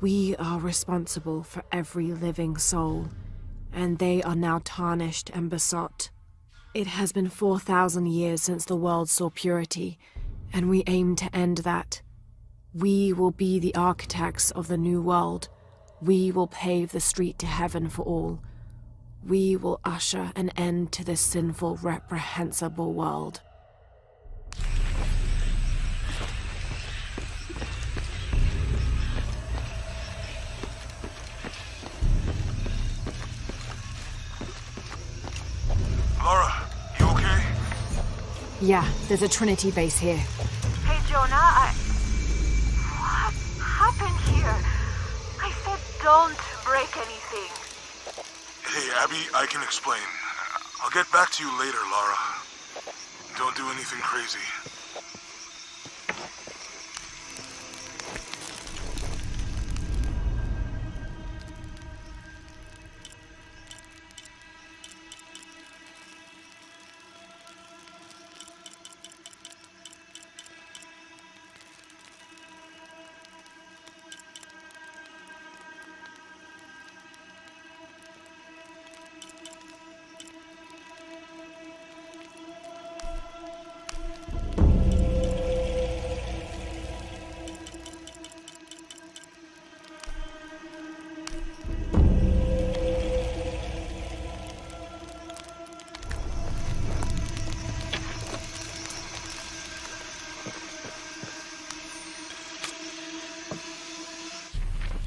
We are responsible for every living soul, and they are now tarnished and besought. It has been 4,000 years since the world saw purity, and we aim to end that. We will be the architects of the new world. We will pave the street to heaven for all. We will usher an end to this sinful, reprehensible world. Lara, you okay? Yeah, there's a Trinity base here. Hey, Jonah, I. What happened here? I said don't break anything. Hey, Abby, I can explain. I'll get back to you later, Lara. Don't do anything crazy.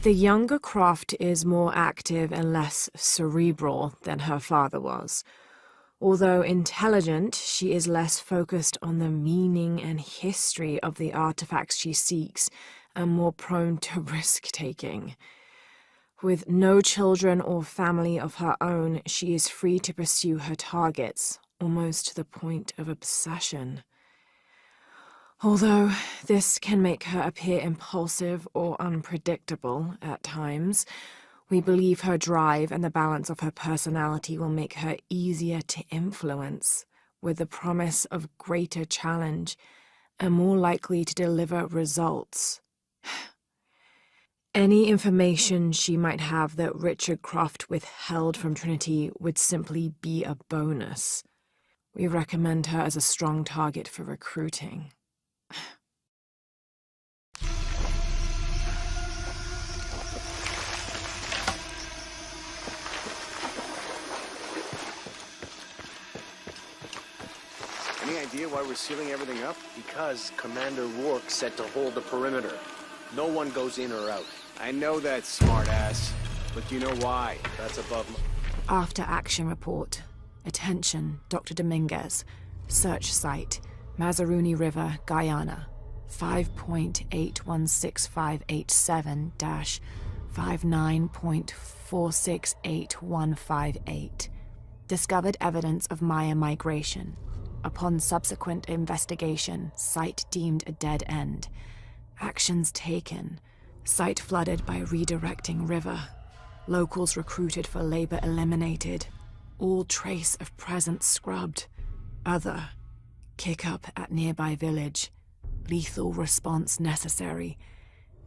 The younger Croft is more active and less cerebral than her father was. Although intelligent, she is less focused on the meaning and history of the artifacts she seeks and more prone to risk taking. With no children or family of her own, she is free to pursue her targets, almost to the point of obsession. Although this can make her appear impulsive or unpredictable at times, we believe her drive and the balance of her personality will make her easier to influence, with the promise of greater challenge and more likely to deliver results. Any information she might have that Richard Croft withheld from Trinity would simply be a bonus. We recommend her as a strong target for recruiting. Idea why we're sealing everything up? Because Commander Rourke said to hold the perimeter. No one goes in or out. I know that, smartass. But you know why? That's above my... After action report. Attention, Dr. Dominguez. Search site. Mazaruni River, Guyana. 5.816587 59.468158. Discovered evidence of Maya migration. Upon subsequent investigation, site deemed a dead end. Actions taken. Site flooded by redirecting river. Locals recruited for labor eliminated. All trace of presence scrubbed. Other. Kick up at nearby village. Lethal response necessary.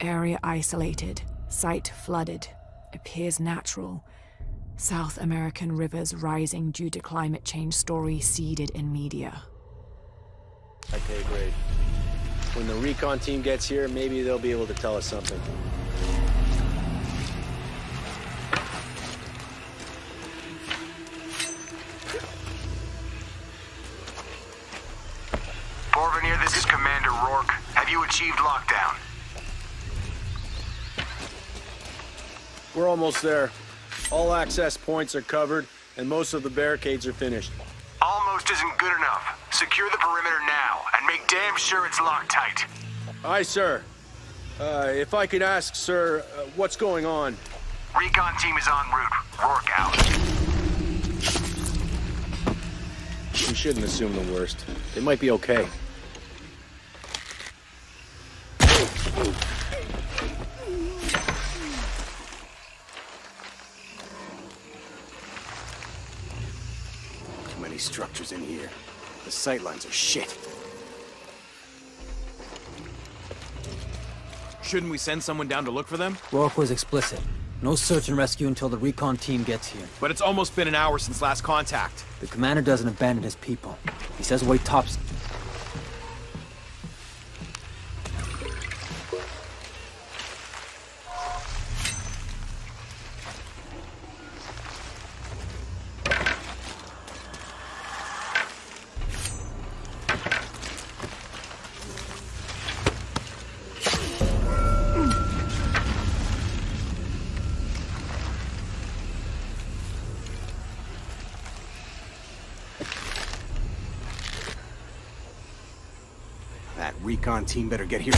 Area isolated. Site flooded. Appears natural. South American rivers rising due to climate change story seeded in media. Okay, great. When the recon team gets here, maybe they'll be able to tell us something. Porvenir, this is Commander Rourke. Have you achieved lockdown? We're almost there. All access points are covered, and most of the barricades are finished. Almost isn't good enough. Secure the perimeter now, and make damn sure it's locked tight. Aye, sir. Uh, if I could ask, sir, uh, what's going on? Recon team is en route. Rourke out. We shouldn't assume the worst. They might be okay. Too structures in here. The sightlines are shit. Shouldn't we send someone down to look for them? Rourke was explicit. No search and rescue until the recon team gets here. But it's almost been an hour since last contact. The commander doesn't abandon his people. He says wait tops... recon team better get here.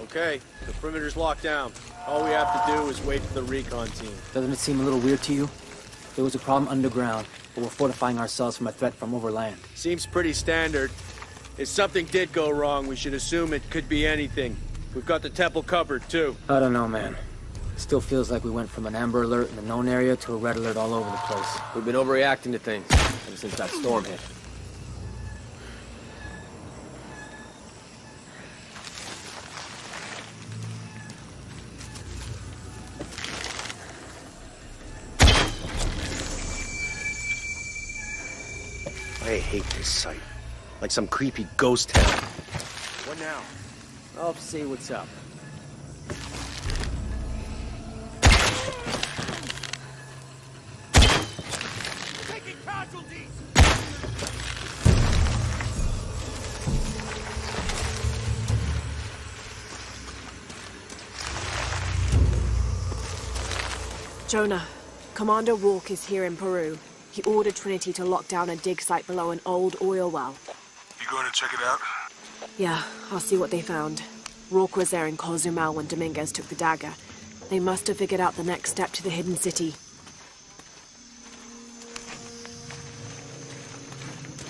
Okay, the perimeter's locked down. All we have to do is wait for the recon team. Doesn't it seem a little weird to you? There was a problem underground, but we're fortifying ourselves from a threat from overland. Seems pretty standard. If something did go wrong, we should assume it could be anything. We've got the temple covered, too. I don't know, man. It still feels like we went from an amber alert in the known area to a red alert all over the place. We've been overreacting to things ever since that storm hit. I hate this site. Like some creepy ghost town. What now? I'll see what's up. Jonah, Commander Rourke is here in Peru. He ordered Trinity to lock down a dig site below an old oil well. You going to check it out? Yeah, I'll see what they found. Rourke was there in Cozumel when Dominguez took the dagger. They must have figured out the next step to the hidden city.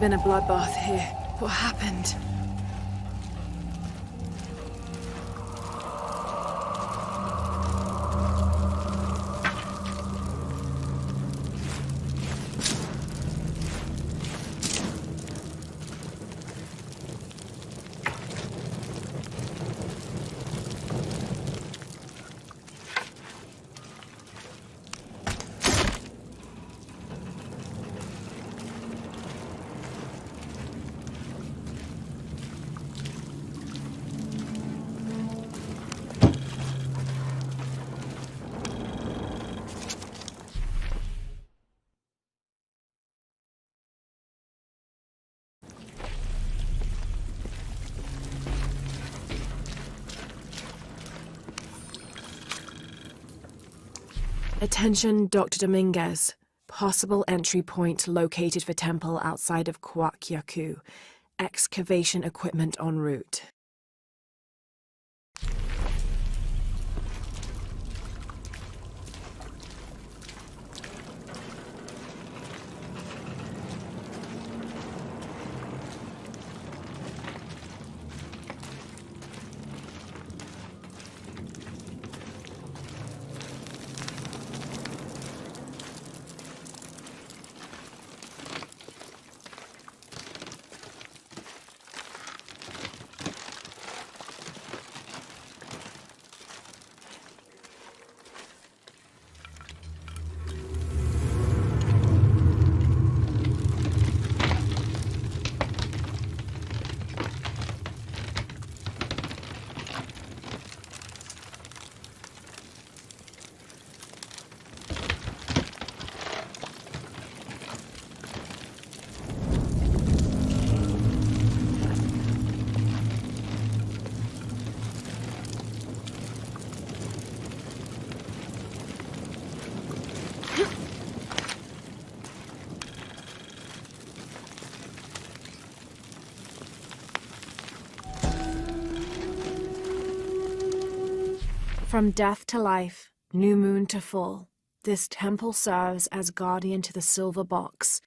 Been a bloodbath here. What happened? Attention, Dr. Dominguez. Possible entry point located for temple outside of Kuwaq Yaku. Excavation equipment en route. From death to life, new moon to full, this temple serves as guardian to the silver box.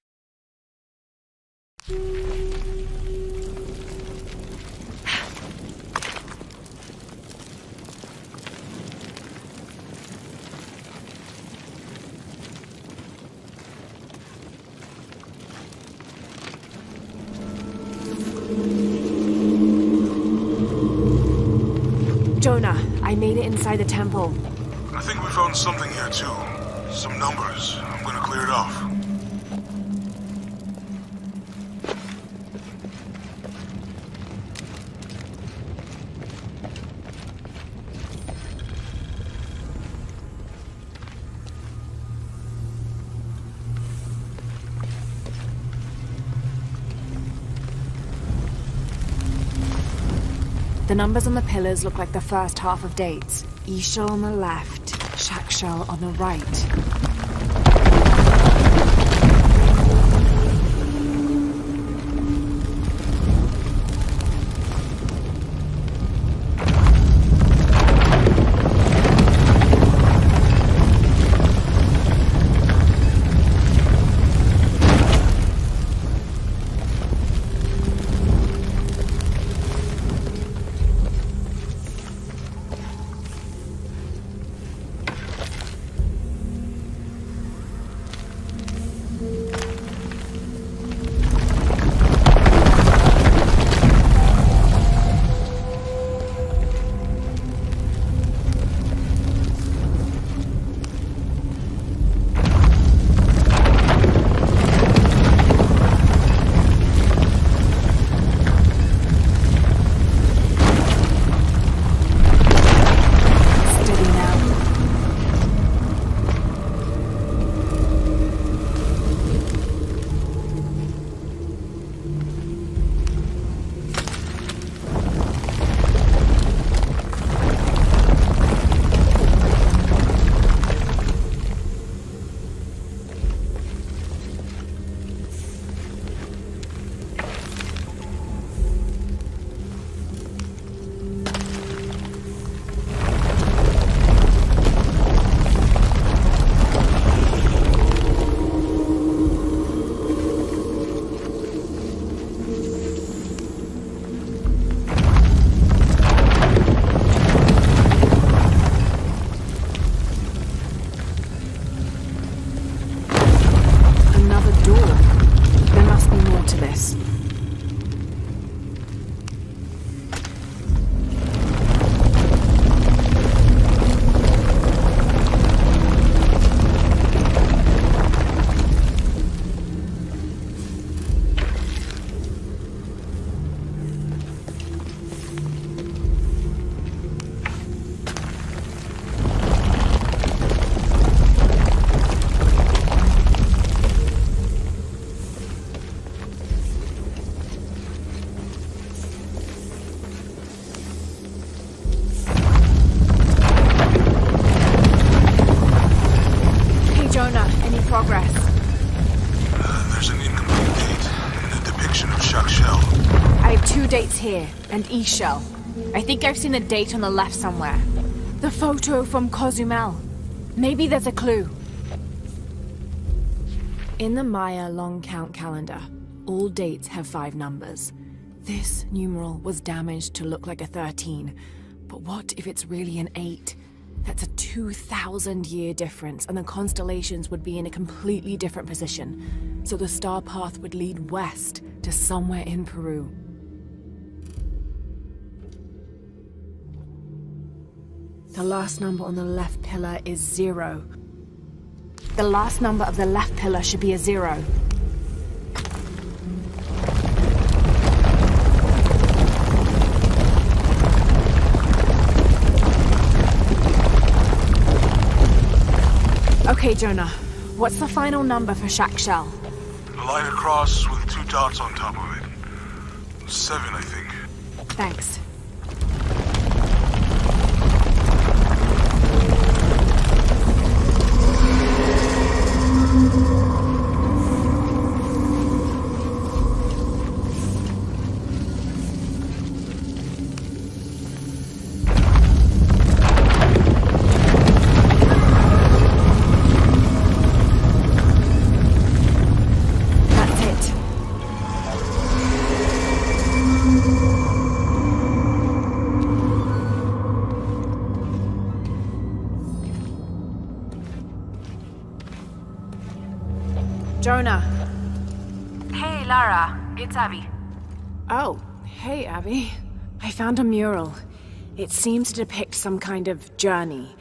Inside the temple. I think we found something here too. Some numbers. I'm gonna clear it off. Numbers on the pillars look like the first half of dates. Ix Chel on the left, Chak-Chel on the right. Here, and Ix Chel. I think I've seen the date on the left somewhere. The photo from Cozumel. Maybe there's a clue. In the Maya long count calendar, all dates have five numbers. This numeral was damaged to look like a 13. But what if it's really an 8? That's a 2,000 year difference, and the constellations would be in a completely different position. So the star path would lead west to somewhere in Peru. The last number on the left pillar is zero. The last number of the left pillar should be a zero. Okay, Jonah. What's the final number for Chak-Chel? A line across with two dots on top of it. Seven, I think. Thanks. Jonah. Hey, Lara. It's Abby. Oh, hey, Abby. I found a mural. It seems to depict some kind of journey.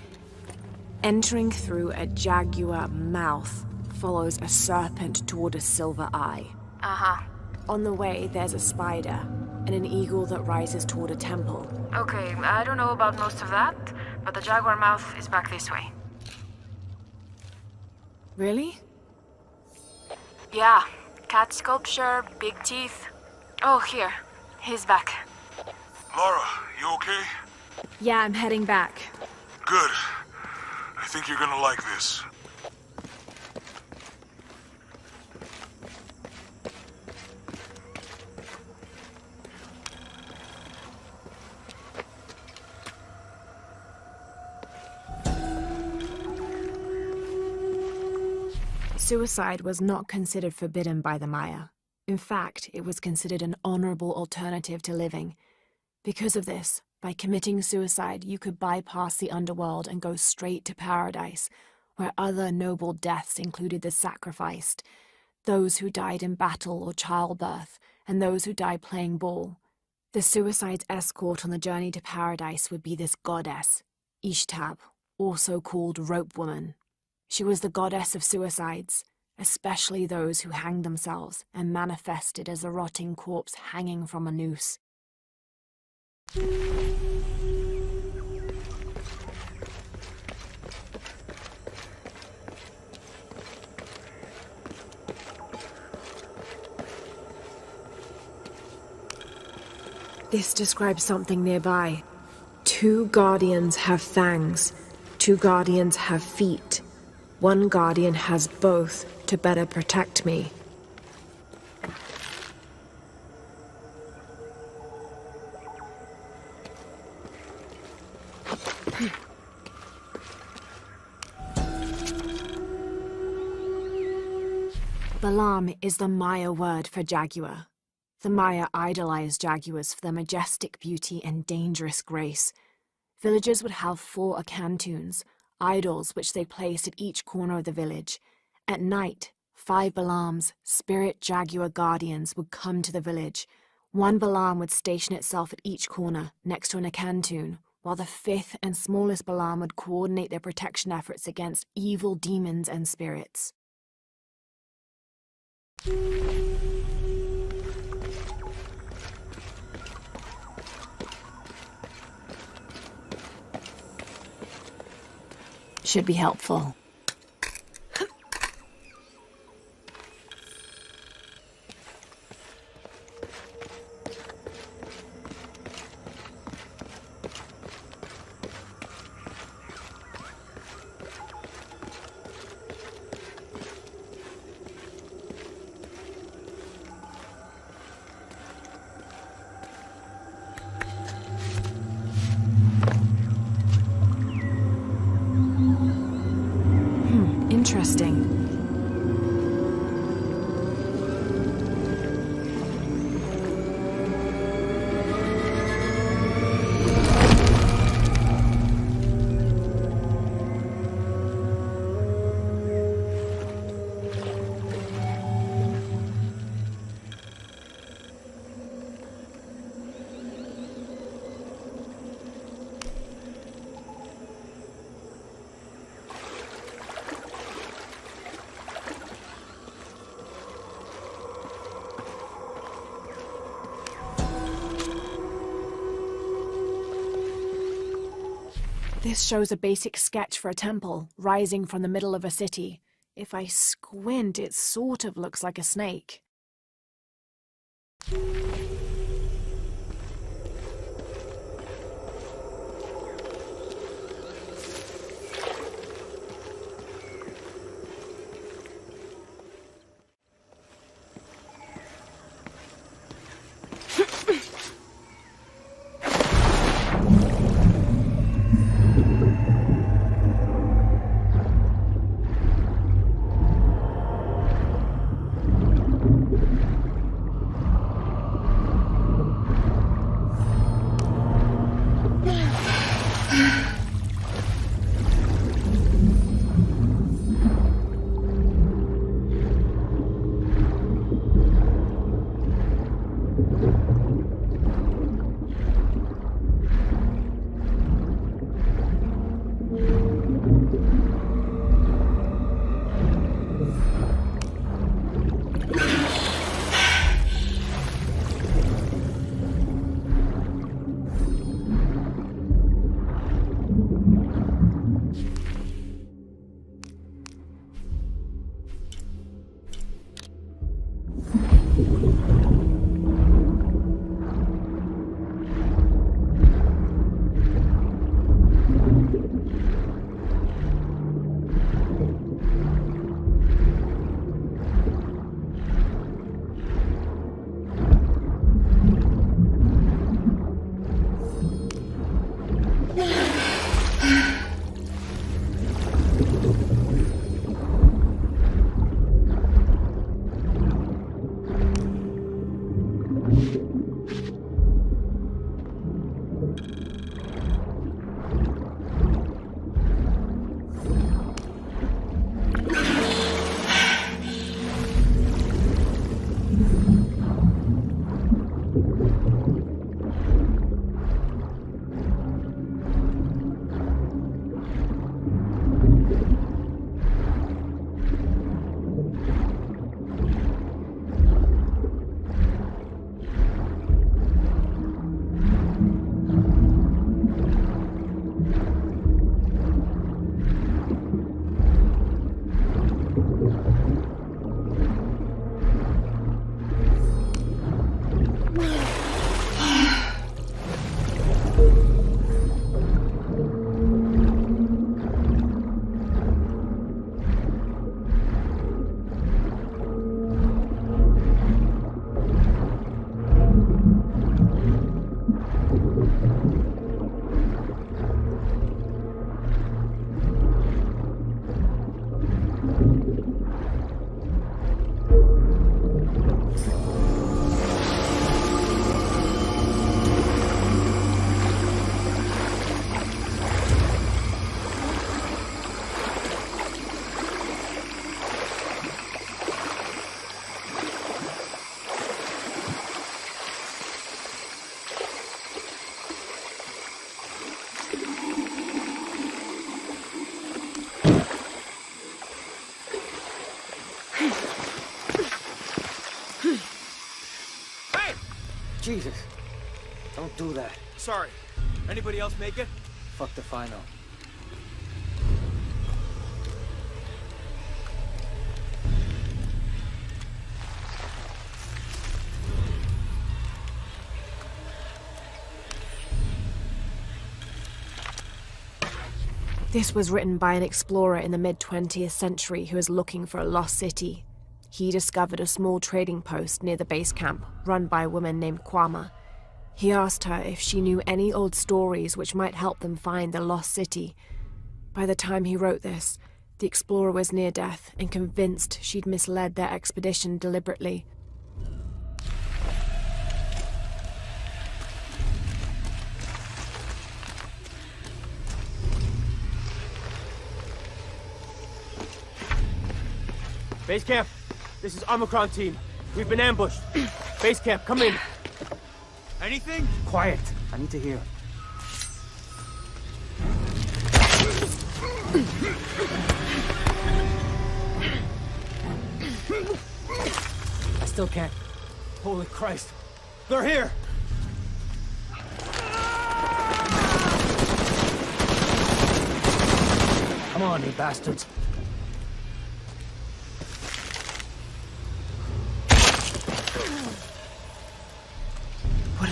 Entering through a jaguar mouth follows a serpent toward a silver eye. Uh-huh. On the way, there's a spider and an eagle that rises toward a temple. Okay, I don't know about most of that, but the jaguar mouth is back this way. Really? Yeah. Cat sculpture, big teeth. Oh, here. He's back. Lara, you okay? Yeah, I'm heading back. Good. I think you're gonna like this. Suicide was not considered forbidden by the Maya. In fact, it was considered an honorable alternative to living. Because of this, by committing suicide, you could bypass the underworld and go straight to paradise, where other noble deaths included the sacrificed, those who died in battle or childbirth, and those who died playing ball. The suicide's escort on the journey to paradise would be this goddess, Ixtab, also called Rope Woman. She was the goddess of suicides, especially those who hanged themselves and manifested as a rotting corpse hanging from a noose. This describes something nearby. Two guardians have fangs. Two guardians have feet. One guardian has both to better protect me. Balam is the Maya word for jaguar. The Maya idolized jaguars for their majestic beauty and dangerous grace. Villagers would have four akantuns, idols which they placed at each corner of the village. At night, five Balams, spirit jaguar guardians, would come to the village. One Balam would station itself at each corner, next to an Akantun, while the fifth and smallest Balam would coordinate their protection efforts against evil demons and spirits. Should be helpful. This shows a basic sketch for a temple, rising from the middle of a city. If I squint, it sort of looks like a snake. Jesus. Don't do that. Sorry. Anybody else make it? Fuck the final. This was written by an explorer in the mid 20th century who was looking for a lost city. He discovered a small trading post near the base camp, run by a woman named Kwama. He asked her if she knew any old stories which might help them find the lost city. By the time he wrote this, the explorer was near death and convinced she'd misled their expedition deliberately. Base camp, this is Omicron team. We've been ambushed. Base camp, come in. Anything? Quiet. I need to hear. I still can't. Holy Christ. They're here. Come on, you bastards.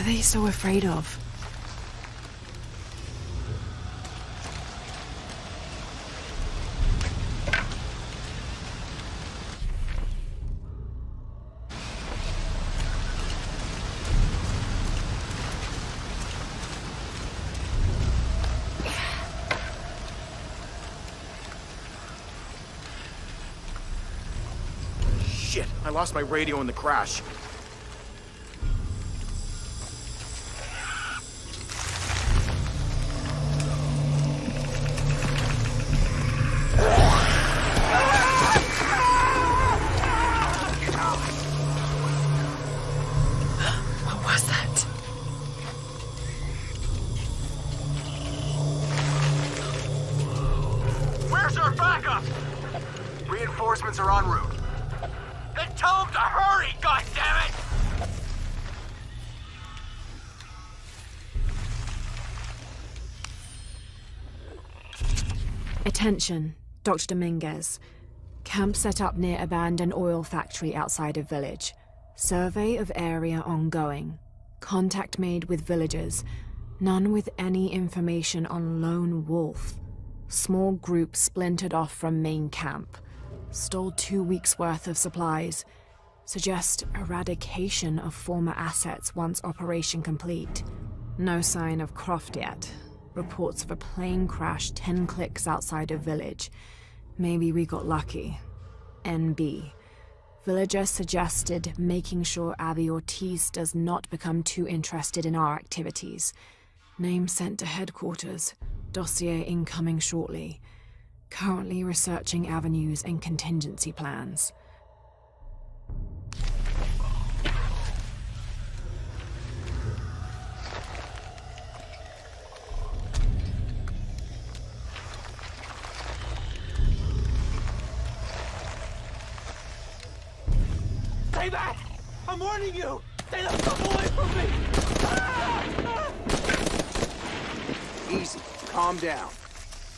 They so afraid of? Shit, I lost my radio in the crash. Attention, Dr. Dominguez. Camp set up near abandoned oil factory outside of village. Survey of area ongoing. Contact made with villagers. None with any information on Lone Wolf. Small group splintered off from main camp. Stole two weeks' worth of supplies. Suggest eradication of former assets once operation complete. No sign of Croft yet. Reports of a plane crash 10 clicks outside a village. Maybe we got lucky. NB. Villager suggested making sure Abby Ortiz does not become too interested in our activities. Name sent to headquarters. Dossier incoming shortly. Currently researching avenues and contingency plans. I'm warning you! Stay the fuck away from me! Ah! Easy. Calm down.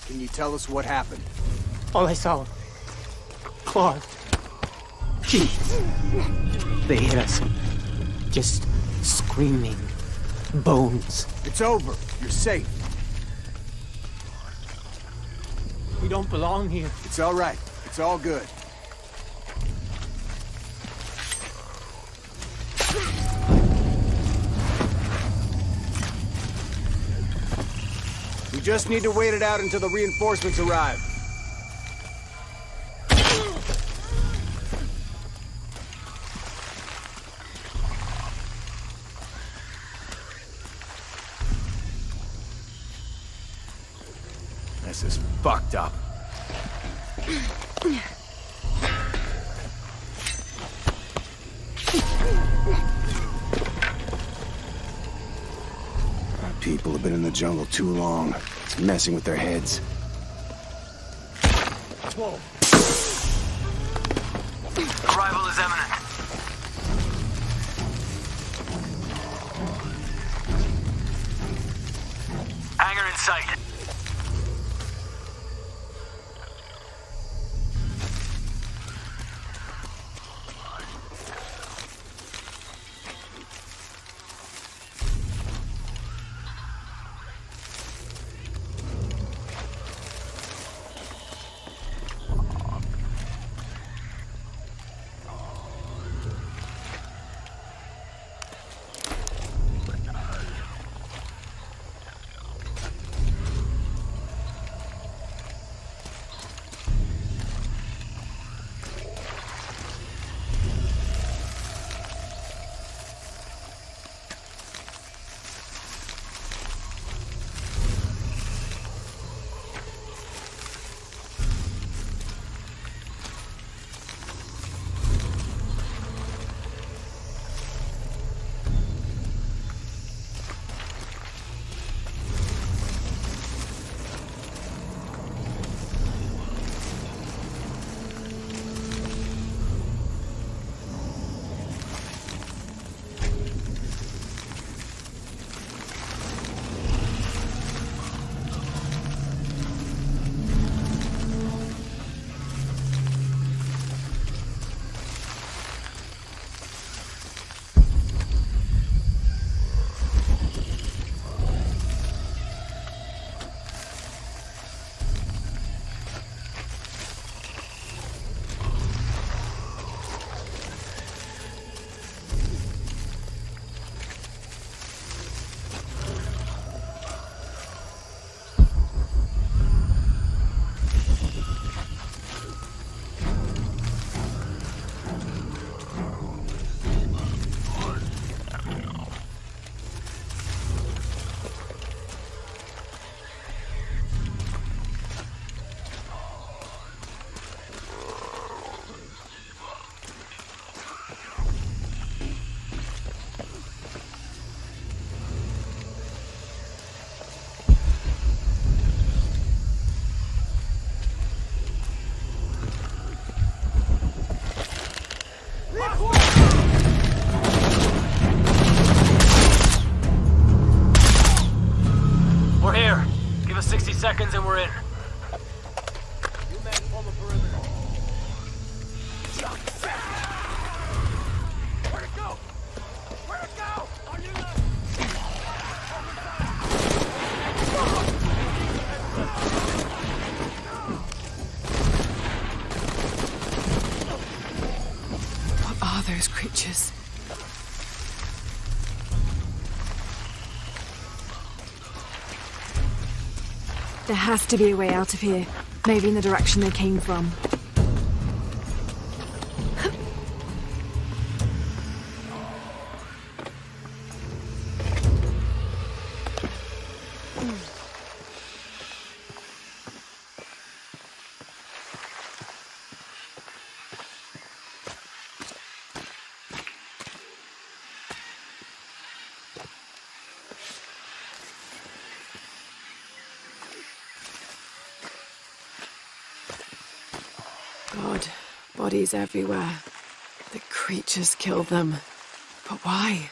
Can you tell us what happened? All I saw. Clark. Jeez. They hit us. Just screaming. Bones. It's over. You're safe. We don't belong here. It's all right. It's all good. We just need to wait it out until the reinforcements arrive. Too long. It's messing with their heads. Whoa. There has to be a way out of here. Maybe in the direction they came from. Bodies everywhere. The creatures killed them. But why?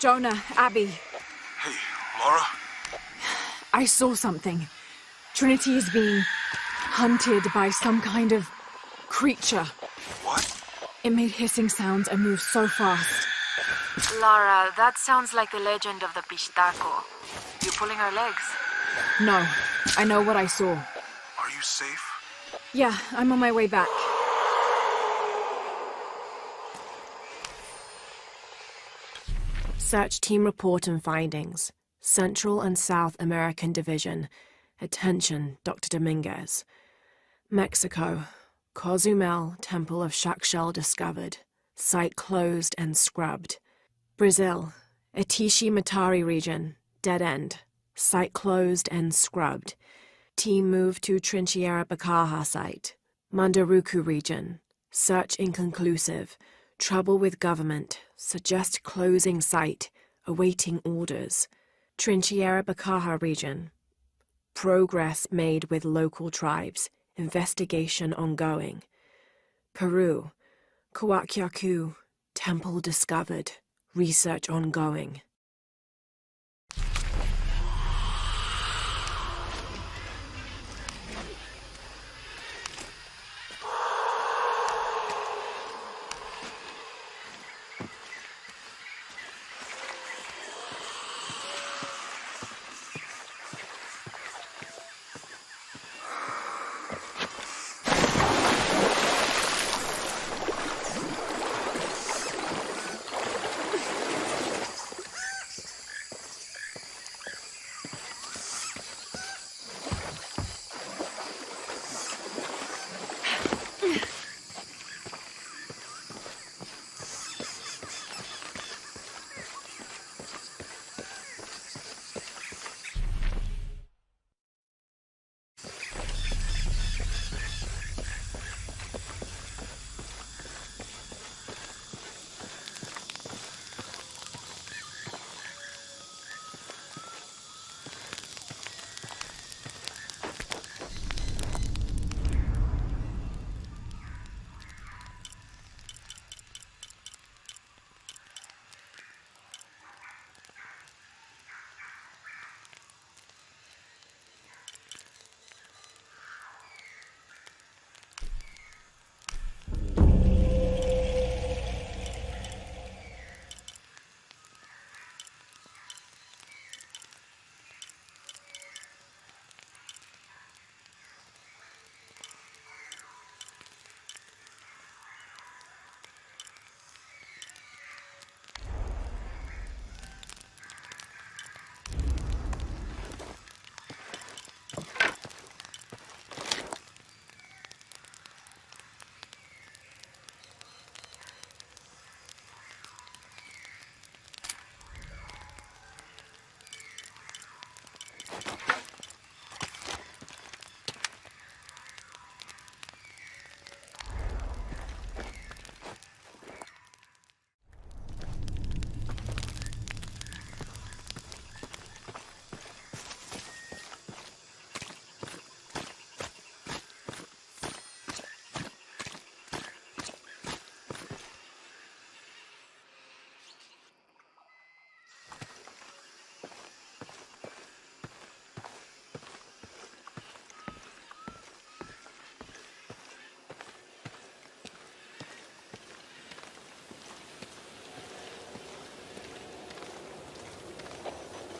Jonah, Abby, Hey, Lara? I saw something. Trinity is being hunted by some kind of creature. What? It made hissing sounds and moved so fast. Lara, that sounds like the legend of the Pishtaco. You're pulling her legs? No, I know what I saw. Are you safe? Yeah, I'm on my way back. Search Team Report and Findings. Central and South American Division. Attention, Dr. Dominguez. Mexico. Cozumel Temple of Ix Chel discovered. Site closed and scrubbed. Brazil. Atishi Matari region. Dead end. Site closed and scrubbed. Team moved to Trinchera Bacaja site. Mandaruku region. Search inconclusive. Trouble with government. Suggest closing site. Awaiting orders. Trinchera Bacaja region. Progress made with local tribes. Investigation ongoing. Peru. Kuwaq Yaku. Temple discovered. Research ongoing.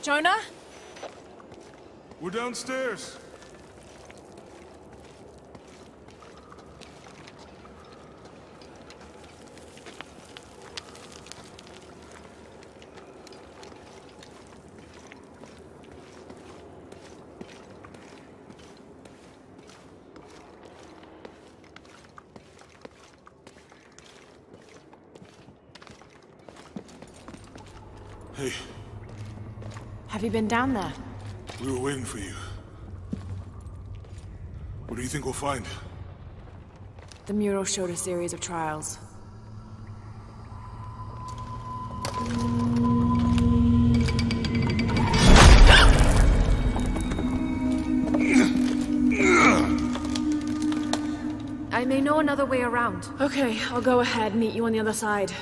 Jonah? We're downstairs. Hey, Have you been down there? we were waiting for you. What do you think we'll find? The mural showed a series of trials. I may know another way around. Okay, I'll go ahead, and meet you on the other side.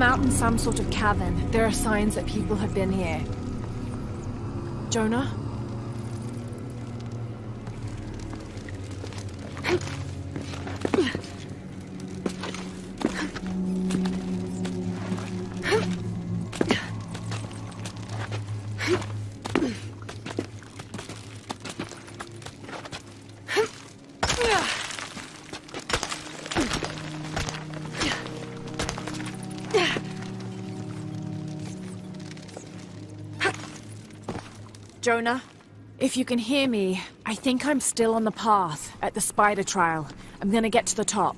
Come out in some sort of cavern. There are signs that people have been here. Jonah? Jonah, if you can hear me, I think I'm still on the path at the spider trial. I'm gonna get to the top.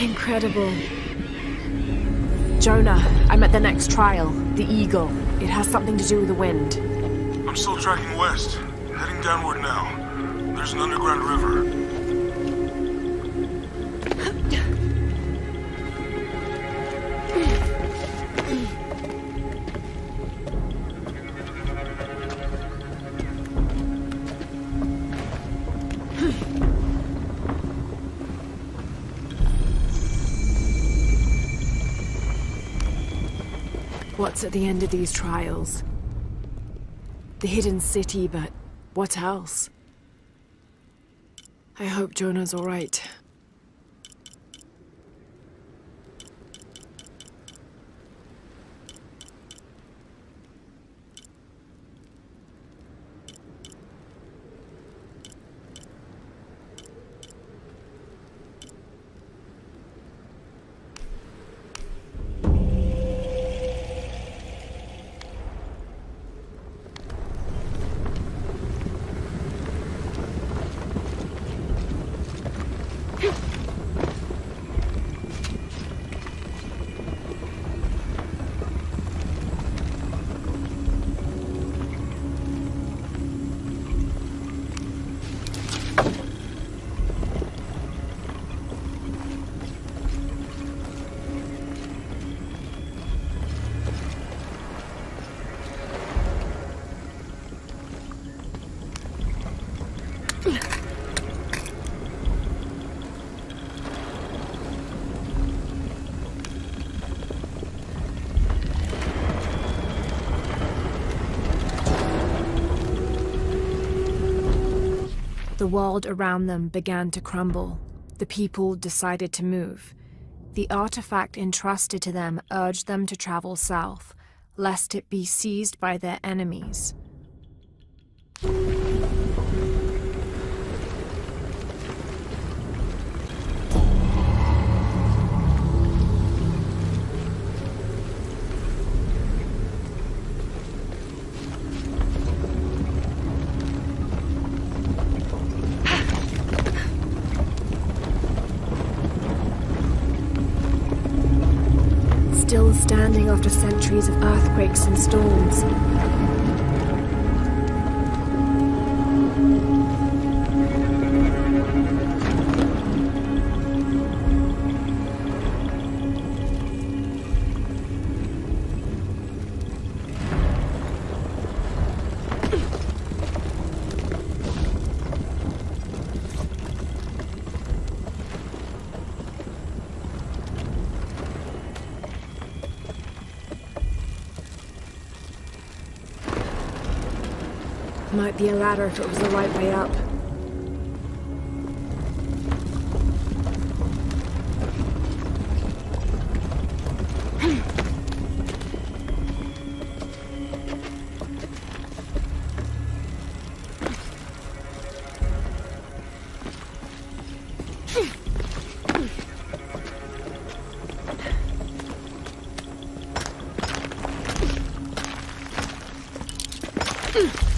Incredible. Jonah, I'm at the next trial. The Eagle. It has something to do with the wind. I'm still tracking west, heading downward now. There's an underground river. What's at the end of these trials? The hidden city, but what else? I hope Jonah's alright. The world around them began to crumble. The people decided to move. The artifact entrusted to them urged them to travel south, lest it be seized by their enemies. Centuries of earthquakes and storms. Be a ladder if it was the right way up.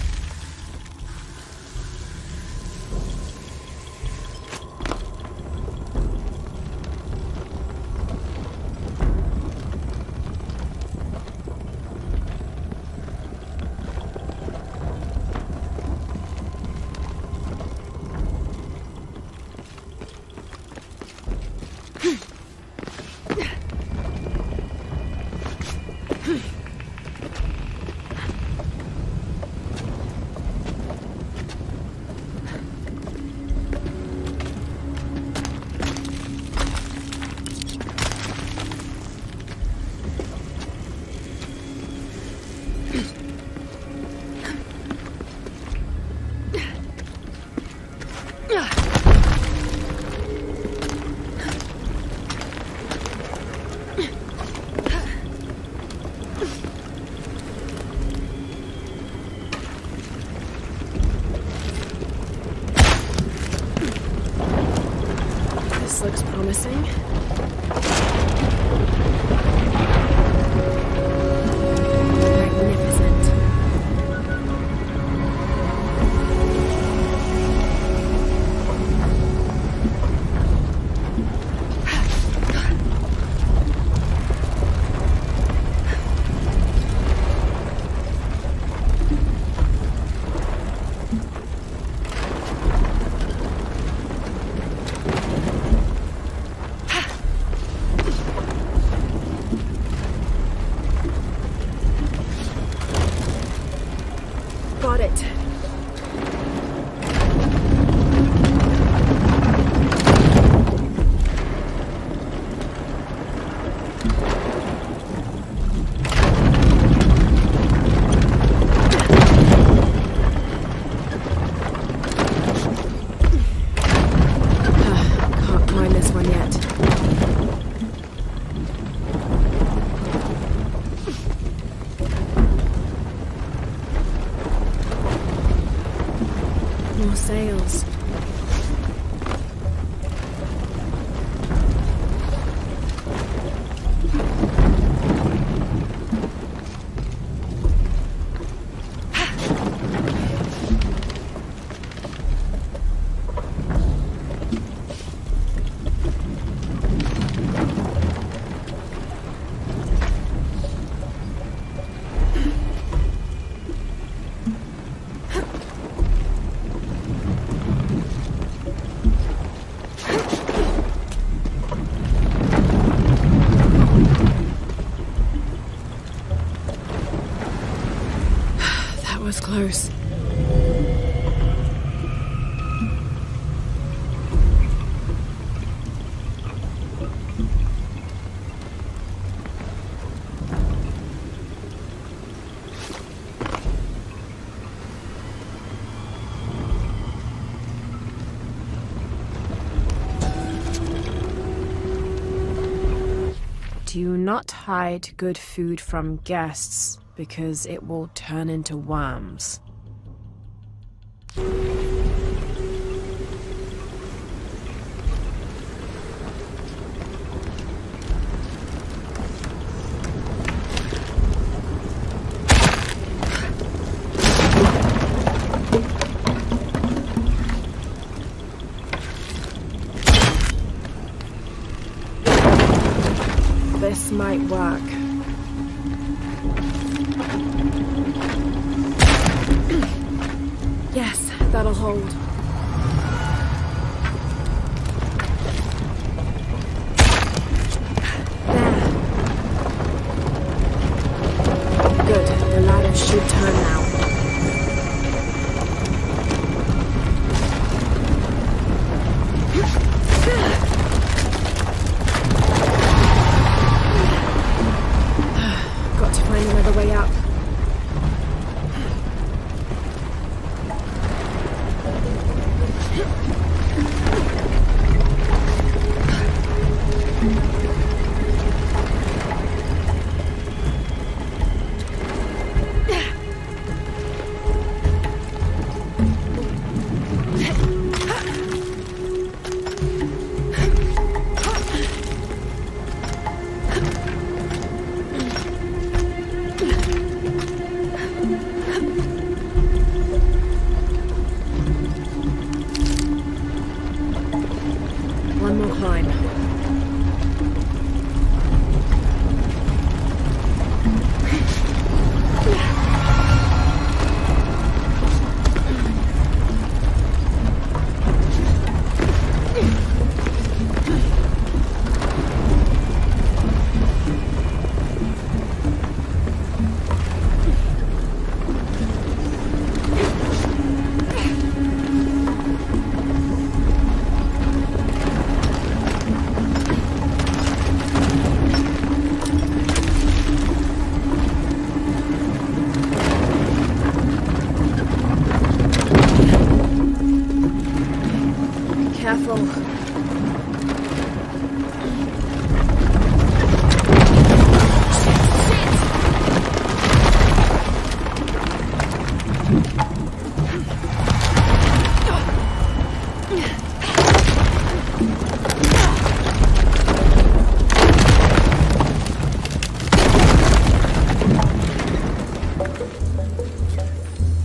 close. Do not hide good food from guests because it will turn into worms. This might work. That'll hold.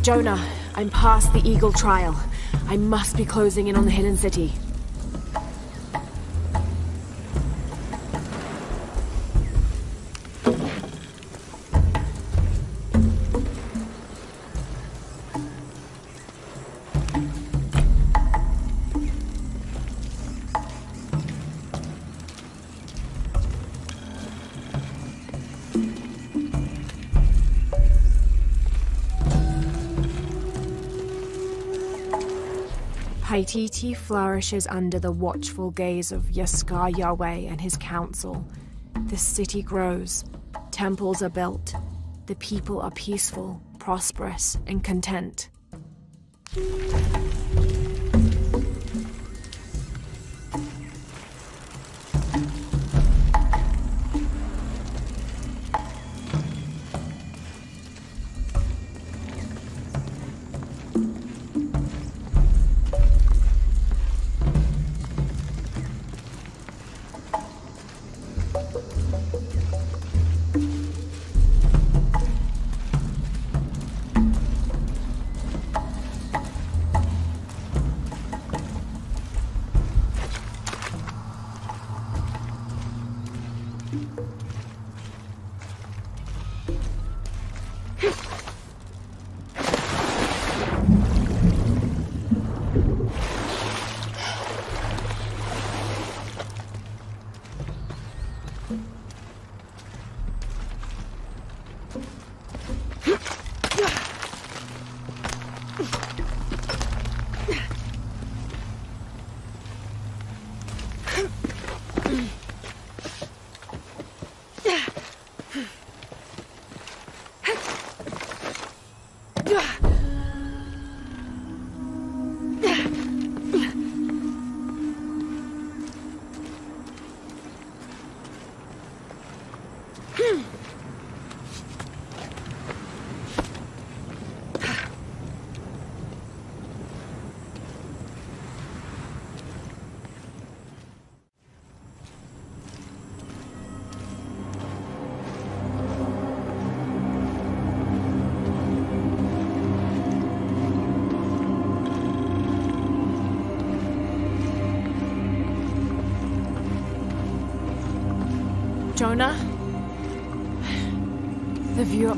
Jonah, I'm past the Eagle Trial. I must be closing in on the Hidden City. Paititi flourishes under the watchful gaze of Yaskar Yahweh and his council. The city grows, temples are built, the people are peaceful, prosperous, and content.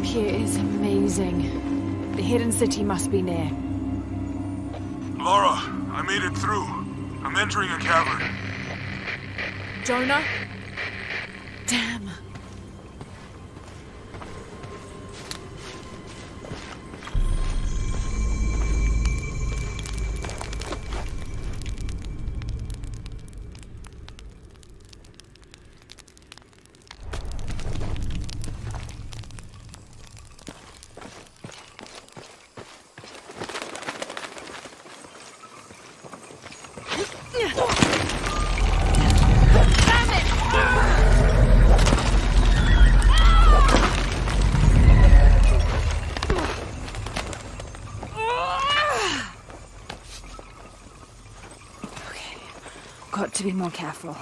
Up here is amazing. The hidden city must be near. Lara, I made it through. I'm entering a cavern. Jonah? To be more.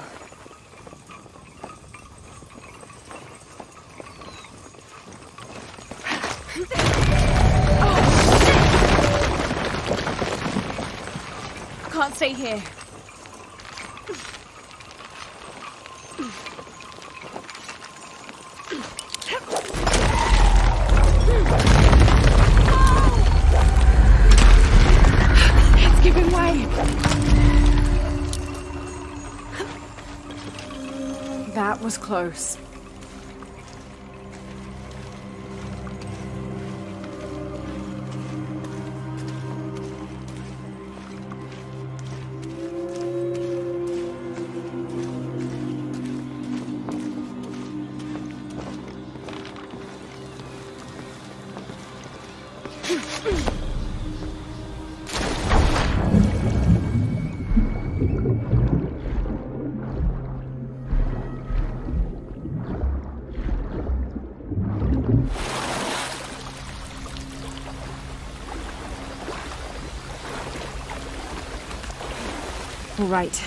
Can't stay here. Close. Right.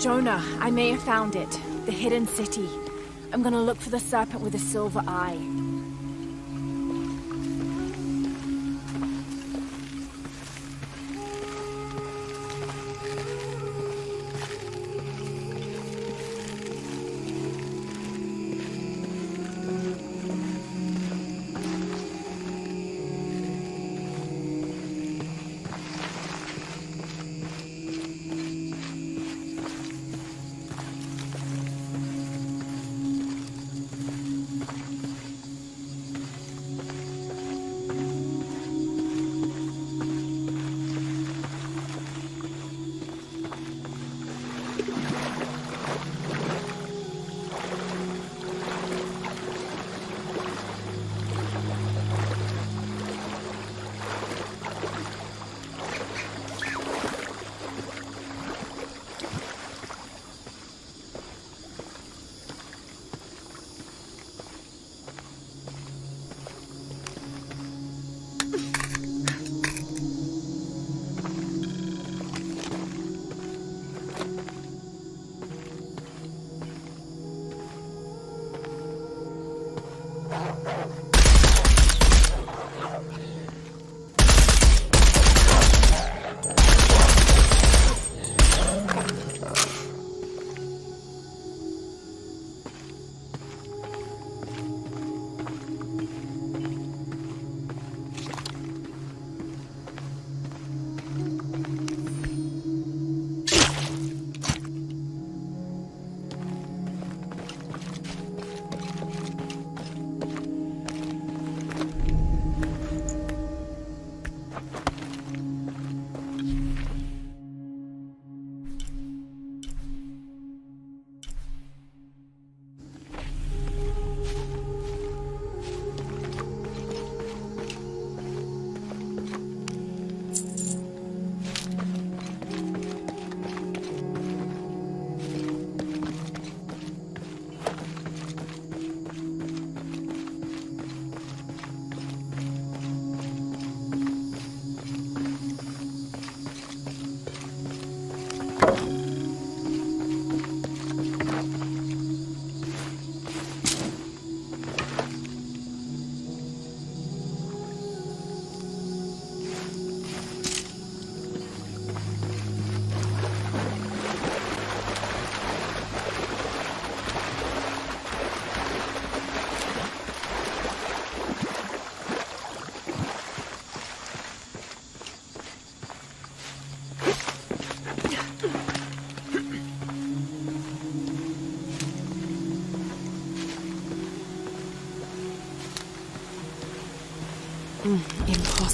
Jonah, I may have found it. The hidden city. I'm gonna look for the serpent with the silver eye.